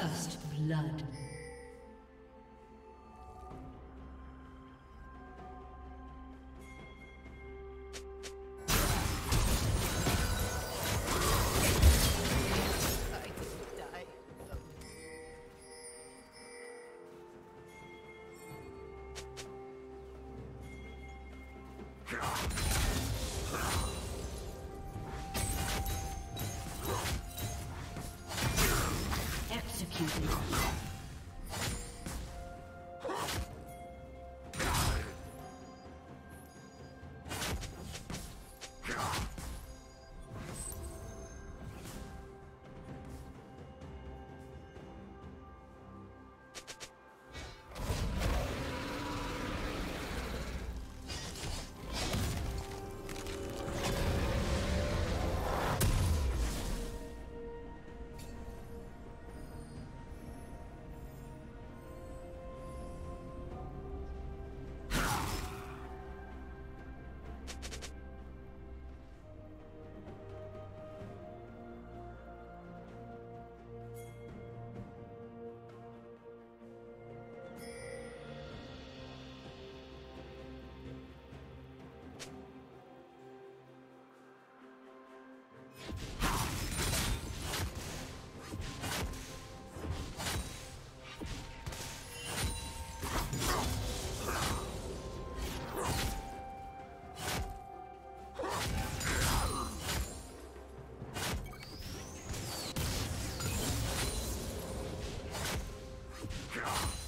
First blood. Yeah.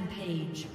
Rampage.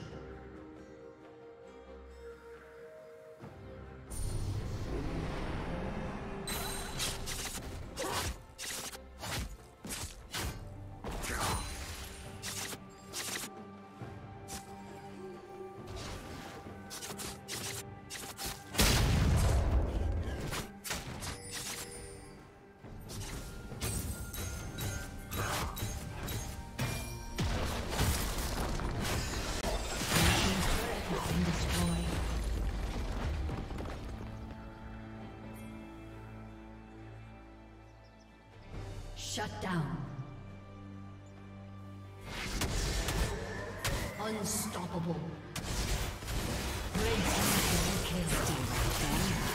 Shut down. Unstoppable. Red team kill.